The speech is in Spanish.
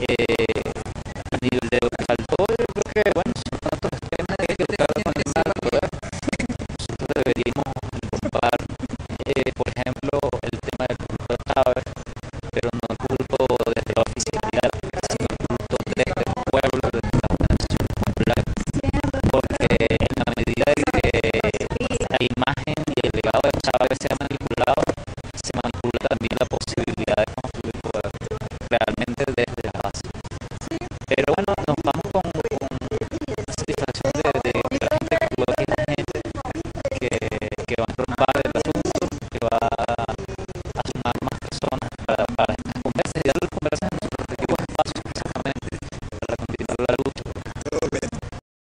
eh,